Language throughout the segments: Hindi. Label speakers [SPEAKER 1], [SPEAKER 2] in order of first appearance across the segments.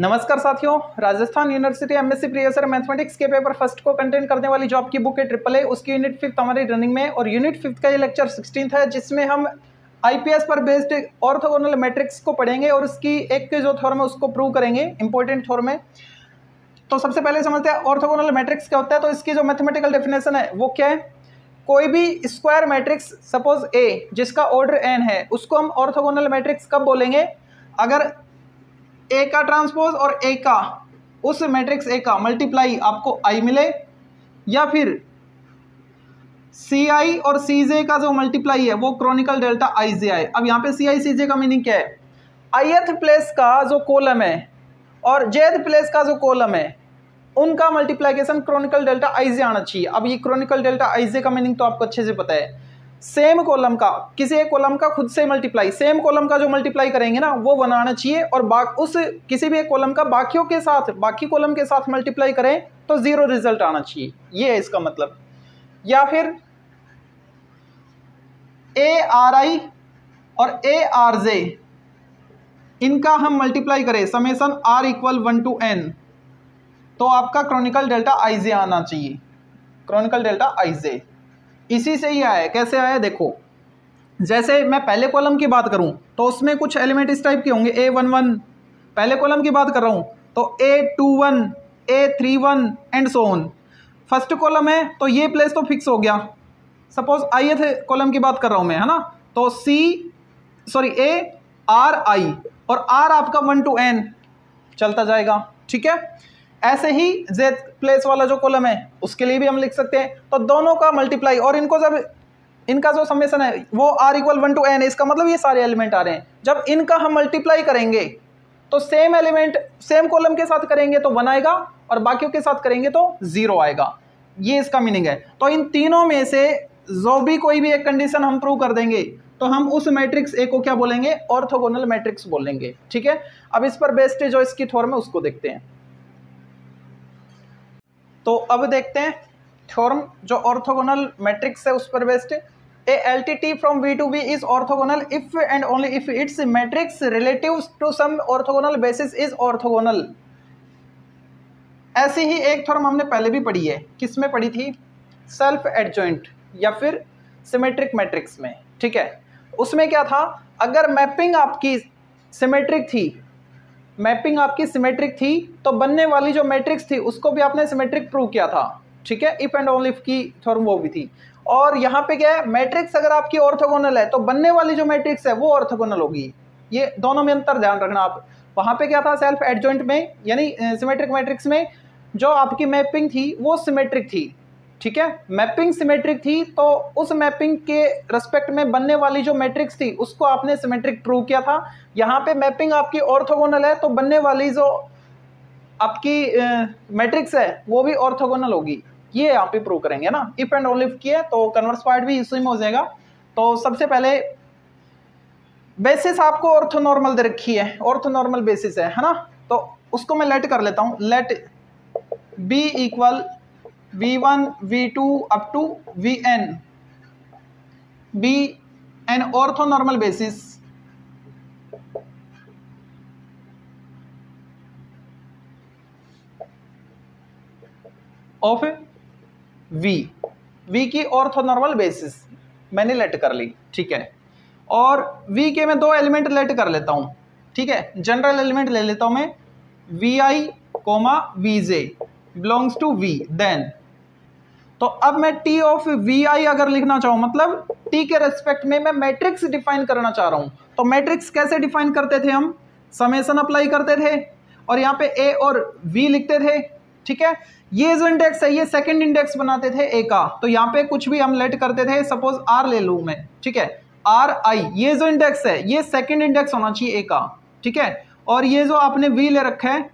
[SPEAKER 1] नमस्कार साथियों, Rajasthan university MSc previous mathematics के पेपर फ़र्स्ट को कंटेंट करने वाली जो आपकी बुक है ट्रिपल ए उसकी यूनिट फिफ्थ हमारी रनिंग में और यूनिट फिफ्थ का ये लेक्चर सिक्सटीन है, जिसमें हम आईपीएस पर बेस्ड ऑर्थोगोनल मैट्रिक्स को पढ़ेंगे और उसकी एक के जो थॉर्म है उसको प्रूव करेंगे इंपॉर्टेंट थॉर्म है। तो सबसे पहले समझते हैं ऑर्थोगोनल मैट्रिक्स क्या होता है? तो इसकी जो मैथमेटिकल डेफिनेशन है, वो क्या है? कोई भी स्क्वायर मैट्रिक्स सपोज़ ए जिसका ऑर्डर एन है, उसको हम ऑर्थोगोनल मैट्रिक्स कब बोलेंगे? अगर ए का ट्रांसपोज और ए का, उस मैट्रिक्स ए का मल्टीप्लाई आपको आई मिले, या फिर सी आई और सी जे का जो मल्टीप्लाई है, वो क्रॉनिकल डेल्टा आई जे आए। अब यहाँ पे सी आई सी जे का मीनिंग क्या है? आईएथ प्लेस का जो कॉलम है और जेथ प्लेस का जो कॉलम है, उनका multiplication Kronecker delta i j आना चाहिए। अब ये क्रॉनिकल डेल्टा आई जे का मीनिंग तो आपको अच्छे से पता है। सेम कॉलम का, किसी एक कॉलम का खुद से मल्टीप्लाई सेम कॉलम का जो मल्टीप्लाई करेंगे ना, वो बनाना चाहिए और उस किसी भी एक कॉलम का बाकियों के साथ, बाकी कॉलम के साथ मल्टीप्लाई करें तो ज़ीरो रिज़ल्ट आना चाहिए। ये है इसका मतलब। या फिर ए आर आई और ए आर जे इनका हम मल्टीप्लाई करें। Summation R equal one to N तो आपका क्रॉनिकल डेल्टा आई जे आना चाहिए। क्रॉनिकल डेल्टा आई जे इसी से ही आया कैसे आया देखो, जैसे मैं पहले कॉलम की बात करूँ तो उसमें कुछ एलिमेंट इस टाइप के होंगे। ए वन वन पहले कॉलम की बात कर रहा हूँ तो A two one A three one and so on first column है तो ये प्लेस तो फिक्स हो गया। सपोज़ आई थे कॉलम की बात कर रहा हूँ मैं, है ना? तो सी सॉरी ए आर आई और आर आपका वन टू एन चलता जाएगा। ठीक है? ऐसे ही जेड प्लेस वाला जो कॉलम है, उसके लिए भी हम लिख सकते हैं। तो दोनों का मल्टीप्लाई और इनको जब, इनका जो समेसन है, वो R equal one to N इसका मतलब ये सारे एलिमेंट आ रहे हैं। जब इनका हम मल्टीप्लाई करेंगे तो सेम एलिमेंट सेम कॉलम के साथ करेंगे तो वन आएगा और बाकियों के साथ करेंगे तो ज़ीरो आएगा। ये इसका मीनिंग है। तो इन तीनों में से जो भी कोई भी एक कंडीशन हम प्रूव कर देंगे तो हम उस मैट्रिक्स ए को क्या बोलेंगे? ऑर्थोगोनल मैट्रिक्स बोलेंगे। ठीक है? अब इस पर बेस्ड जो इसकी थॉर्म है, उसको देखते हैं। तो अब देखते हैं थ्योरम, जो ऑर्थोगोनल मैट्रिक्स है उस पर based. A L T T from V to V is orthogonal if and only if its matrix relative to some orthogonal basis is orthogonal. ऐसी ही एक थ्योरम हमने पहले भी पढ़ी है। किसमें पढ़ी थी? सेल्फ एडजॉइंट या फिर सिमेट्रिक मैट्रिक्स में। ठीक है? उसमें क्या था? अगर मैपिंग आपकी सिमेट्रिक थी मैपिंग आपकी सिमेट्रिक थी तो बनने वाली जो मैट्रिक्स थी, उसको भी आपने सिमेट्रिक प्रूव किया था। ठीक है? इफ़ एंड ओनली की थॉर्म वो भी थी। और यहाँ पे क्या है? मैट्रिक्स अगर आपकी ऑर्थोगोनल है तो बनने वाली जो मैट्रिक्स है, वो ऑर्थोगोनल होगी। ये दोनों में अंतर ध्यान रखना आप। वहाँ पे क्या था? सेल्फ एडजॉइंट में, यानी सिमेट्रिक मैट्रिक्स में, जो आपकी मैपिंग थी, वो सिमेट्रिक थी। ठीक है? मैपिंग सिमेट्रिक थी तो उस मैपिंग के रेस्पेक्ट में बनने वाली जो मैट्रिक्स थी, उसको आपने सिमेट्रिक प्रूव किया था। यहाँ पे मैपिंग आपकी ऑर्थोगोनल है तो बनने वाली जो आपकी मैट्रिक्स है, वो भी ऑर्थोगोनल होगी। ये यहाँ पे प्रूव करेंगे ना? इफ़ एंड ओनली है तो कन्वर्स पार्ट भी इसी में हो जाएगा। तो सबसे पहले बेसिस आपको ऑर्थोनॉर्मल दे रखी है ऑर्थोनॉर्मल बेसिस है है ना? तो उसको मैं लेट कर लेता हूँ। Let B equal v one v two up to v n be an orthonormal basis of V V की ऑर्थोनॉर्मल बेसिस मैंने लेट कर ली, ठीक है? और वी के मैं दो एलिमेंट लेट कर लेता हूँ, ठीक है? जनरल एलिमेंट ले लेता हूँ मैं V I comma V J belongs to V then तो अब मैं टी ऑफ़ वी आई अगर लिखना चाहूँ मतलब टी के रेस्पेक्ट में मैं मैट्रिक्स डिफाइन करना चाह रहा हूँ। तो मैट्रिक्स कैसे डिफाइन करते थे हम? समेसन अप्लाई करते थे और यहाँ पे ए और वी लिखते थे, ठीक है? ये जो इंडेक्स है, ये सेकंड इंडेक्स बनाते थे ए का। तो यहाँ पे कुछ भी हम लेट करते थे सपोज़ आर ले लू मैं, ठीक है? आर आई ये जो इंडेक्स है, ये सेकंड इंडेक्स होना चाहिए ए का, ठीक है? और ये जो आपने वी ले रखा है,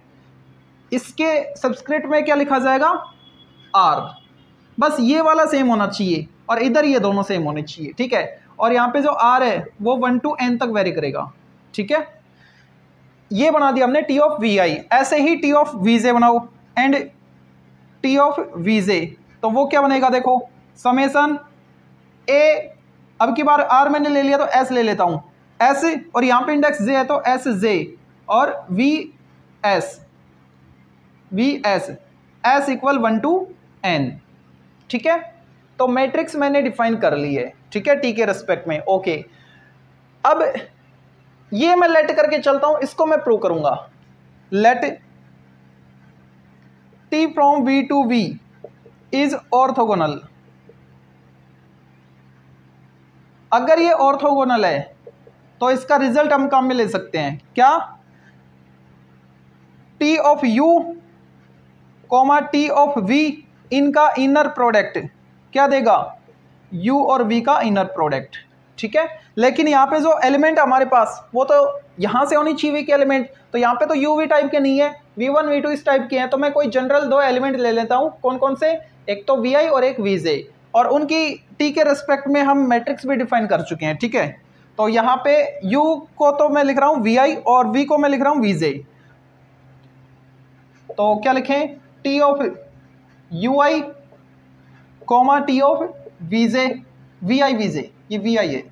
[SPEAKER 1] इसके सब्सक्रिप्ट में क्या लिखा जाएगा? आर बस ये वाला सेम होना चाहिए और इधर ये दोनों सेम होने चाहिए, ठीक है? और यहाँ पे जो आर है, वो वन टू एन तक वेरी करेगा, ठीक है? ये बना दिया हमने टी ऑफ़ वी आई ऐसे ही टी ऑफ़ वी जे बनाओ and T of V J तो वो क्या बनेगा देखो? समेसन ए अब की बार आर मैंने ले लिया तो एस ले लेता हूँ। एस और यहाँ पे इंडेक्स जे है तो एस जे और V S V S S equal one to N ठीक है? तो मैट्रिक्स मैंने डिफाइन कर ली है, ठीक है? टी के रेस्पेक्ट में ओके अब ये मैं लेट करके चलता हूँ, इसको मैं प्रूव करूँगा। Let T from V to V is orthogonal अगर ये ऑर्थोगोनल है तो इसका रिज़ल्ट हम काम में ले सकते हैं? क्या? T of U comma T of V इनका इनर प्रोडक्ट क्या देगा? U और v का इनर प्रोडक्ट ठीक है? लेकिन यहाँ पे जो एलिमेंट हमारे पास, वो तो यहाँ से होनी चाहिए के एलिमेंट तो यहाँ पे तो यू वी टाइप के नहीं है वी वन वी टू इस टाइप के हैं तो मैं कोई जनरल दो एलिमेंट ले लेता हूँ कौन कौन से? एक तो वी आई और एक वी जे और उनकी टी के रेस्पेक्ट में हम मैट्रिक्स भी डिफाइन कर चुके हैं, ठीक है? तो यहाँ पे u को तो मैं लिख रहा हूँ वी आई और v को मैं लिख रहा हूँ वी जे तो क्या लिखें? T of U I comma T of V J V I V J ये वी आई है।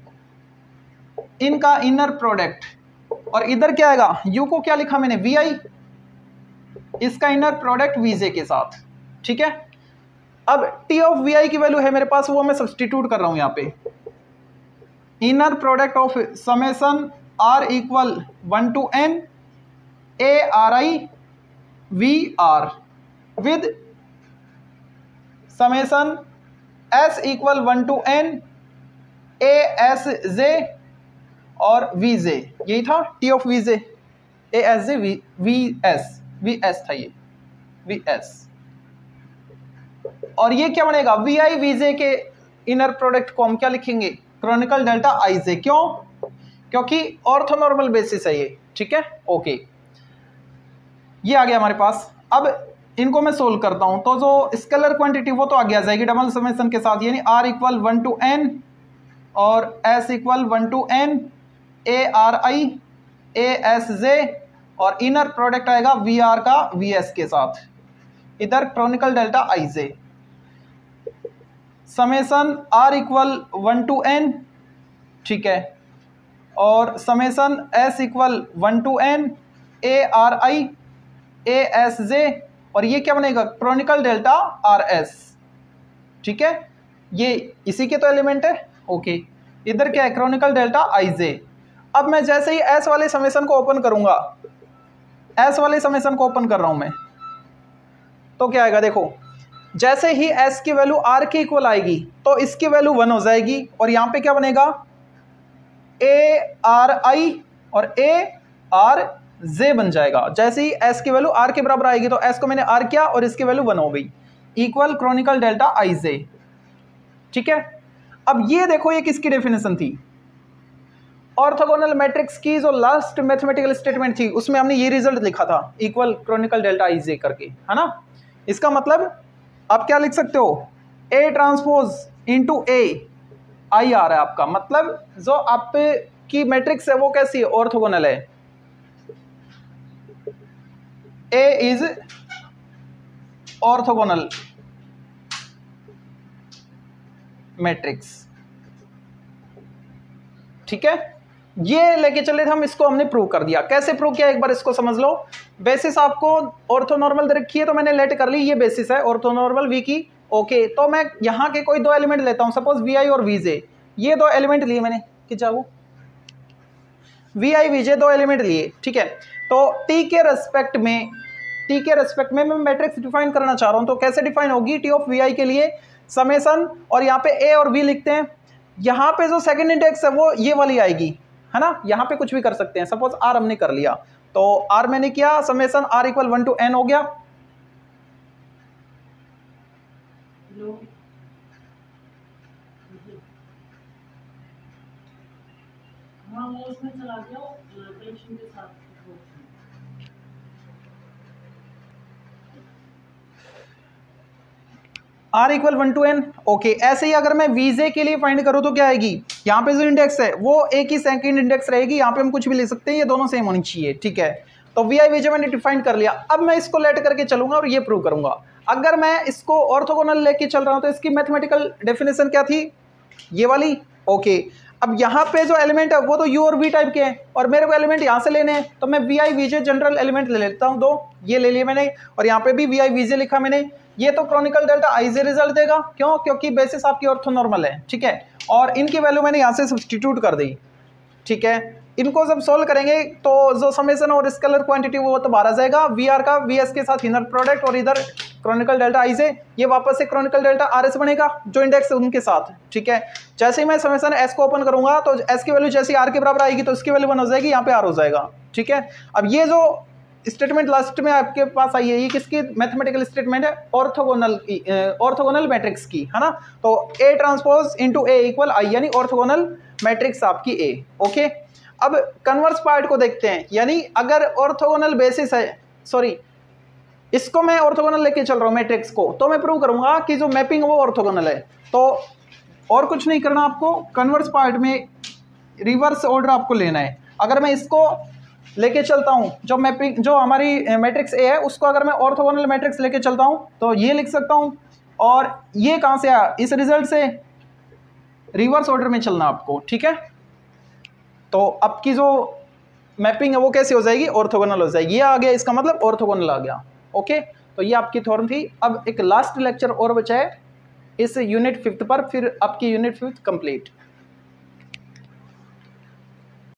[SPEAKER 1] इनका इनर प्रोडक्ट और इधर क्या आएगा? यू को क्या लिखा मैंने? वी आई इसका इनर प्रोडक्ट वीजे के साथ, ठीक है? अब टी ऑफ़ वी आई की वैल्यू है मेरे पास, वो मैं सब्सटीट्यूट कर रहा हूँ यहाँ पे। Inner product of summation R equal one to N A R I V R with summation S equal one to N, A S J और वी जे। यही था? T of V J. A S J, V V S V S था ये। V S. और ये क्या बनेगा? वी आई, वी जे के इनर प्रोडक्ट को हम क्या लिखेंगे? क्रॉनिकल डेल्टा आई जे क्यों? क्योंकि ऑर्थोनॉर्मल बेसिस है ये। ठीक है? ओके ये आ गया हमारे पास। अब इनको मैं सोल्व करता हूँ। तो जो स्केलर क्वांटिटी वो तो आगे आ जाएगी डबल समेशन के साथ, यानी R equal one to N और S equal one to N A R I A S J और इनर प्रोडक्ट आएगा वी आर का वी एस के साथ। इधर Kronecker delta I J summation R equal one to N ठीक है। और summation S equal one to N A R I A S J और ये क्या बनेगा? क्रॉनिकल डेल्टा आर एस ठीक है? ये इसी के तो एलिमेंट है? ओके इधर क्या है? क्रॉनिकल डेल्टा आई जे अब मैं जैसे ही एस वाले समेसन को ओपन करूँगा एस वाले समेसन को ओपन कर रहा हूँ मैं तो क्या आएगा? देखो, जैसे ही एस की वैल्यू आर के इक्वल आएगी तो इसकी वैल्यू वन हो जाएगी। और यहाँ पे क्या बनेगा? ए आर आई और ए आर जे बन जाएगा। जैसे ही एस की वैल्यू आर के बराबर आएगी तो एस को मैंने आर किया और इसकी वैल्यू वन हो गई। Equal Kronecker delta I J ठीक है? अब ये देखो, ये किसकी डेफिनेशन थी? ऑर्थोगोनल मैट्रिक्स की जो लास्ट मैथमेटिकल स्टेटमेंट थी। उसमें हमने ये रिज़ल्ट लिखा था equal Kronecker delta I J करके। है ना? इसका मतलब आप क्या लिख सकते हो? ए ट्रांसपोज इंटू ए आई आ रहा है आपका। मतलब जो आप की मैट्रिक्स है, वो कैसी है? ऑर्थोगोनल है। A is orthogonal मैट्रिक्स ठीक है? ये लेके चले थे हम, इसको हमने प्रूव कर दिया। कैसे प्रूव किया? एक बार इसको समझ लो। बेसिस आपको ऑर्थोनॉर्मल रखी है तो मैंने लेट कर ली। ये बेसिस है ऑर्थोनॉर्मल वी की। ओके तो मैं यहाँ के कोई दो एलिमेंट लेता हूँ। सपोज़ वी आई और वीजे ये दो एलिमेंट लिए मैंने। कि चाहो वी आई वीजे दो एलिमेंट लिए। ठीक है? तो टी के रेस्पेक्ट में टी के रेस्पेक्ट में, मैं मैट्रिक्स डिफाइन करना चाह रहा हूँ तो कैसे डिफाइन होगी? टी ऑफ़ वी आई के लिए समेसन और यहाँ पे ए और वी लिखते हैं। यहाँ पे जो सेकंड इंडेक्स है, वो ये वाली आएगी, है ना? यहाँ पे कुछ भी कर सकते हैं। सपोज़ आर हमने कर लिया तो आर मैंने किया summation R equal one to N हो गया। हाँ वो उसमें चला गया के साथ। R equal one to N okay ऐसे ही अगर मैं वीजे के लिए फाइंड करूँ तो क्या आएगी? यहाँ पे जो इंडेक्स है, वो एक ही सेकंड इंडेक्स रहेगी। यहाँ पे हम कुछ भी ले सकते हैं, ये दोनों सेम होनी चाहिए, ठीक है? तो वी आई वीजे मैंने डिफाइन कर लिया। अब मैं इसको लेट करके चलूँगा और ये प्रूव करूँगा। अगर मैं इसको ऑर्थोगोनल लेके चल रहा हूँ तो इसकी मैथमेटिकल डेफिनेशन क्या थी? ये वाली। ओके अब यहाँ पे जो एलिमेंट है, वो तो यू और वी टाइप के हैं। और मेरे को एलिमेंट यहाँ से लेने हैं। तो मैं V I V J general element ले लेता हूँ दो। ये ले लिए मैंने। और यहाँ पे भी वी आई वीजे लिखा मैंने। ये तो क्रॉनिकल डेल्टा आईजे रिज़ल्ट देगा। क्यों? क्योंकि बेसिस आपकी ऑर्थोनॉर्मल है, ठीक है? और इनकी वैल्यू मैंने यहाँ से सब्सटीट्यूट कर दी, ठीक है? इनको जब सोल्व करेंगे तो जो समेसन और स्केलर क्वांटिटी वो तो बाहर आ जाएगा। वी आर का वी एस के साथ इनर प्रोडक्ट और इधर क्रॉनिकल डेल्टा आई से ये वापस से क्रॉनिकल डेल्टा आर एस बनेगा, जो इंडेक्स है उनके साथ, ठीक है? जैसे ही मैं समेसन एस को ओपन करूँगा तो एस की वैल्यू जैसे आर के बराबर आएगी तो इसकी वैल्यू वन हो जाएगी, यहाँ पे आर हो जाएगा, ठीक है? अब ये जो स्टेटमेंट लास्ट में आपके पास आई है, ये किसकी मैथमेटिकल स्टेटमेंट है? ऑर्थोगोनल ऑर्थोगोनल मैट्रिक्स की, है ना? तो A transpose into A equal I यानी ऑर्थोगोनल मैट्रिक्स आपकी ए ओके अब कन्वर्स पार्ट को देखते हैं, यानी अगर ऑर्थोगोनल बेसिस है सॉरी इसको मैं ऑर्थोगोनल लेके चल रहा हूँ मैट्रिक्स को तो मैं प्रूव करूँगा कि जो मैपिंग वो ऑर्थोगोनल है। तो और कुछ नहीं करना आपको कन्वर्स पार्ट में रिवर्स ऑर्डर आपको लेना है। अगर मैं इसको लेके चलता हूँ। जो मैपिंग जो हमारी मैट्रिक्स ए है, उसको अगर मैं ऑर्थोगोनल मैट्रिक्स लेके चलता हूँ तो ये लिख सकता हूँ। और ये कहाँ से आया? इस रिज़ल्ट से। रिवर्स ऑर्डर में चलना आपको, ठीक है? तो अब की जो मैपिंग है, वो कैसे हो जाएगी? ऑर्थोगोनल हो जाएगी। ये आ गया, इसका मतलब ऑर्थोगोनल आ गया ओके तो ये आपकी थॉर्म थी। अब एक लास्ट लेक्चर और बचा है। इस यूनिट फिफ्थ पर, फिर आपकी यूनिट फिफ्थ कंप्लीट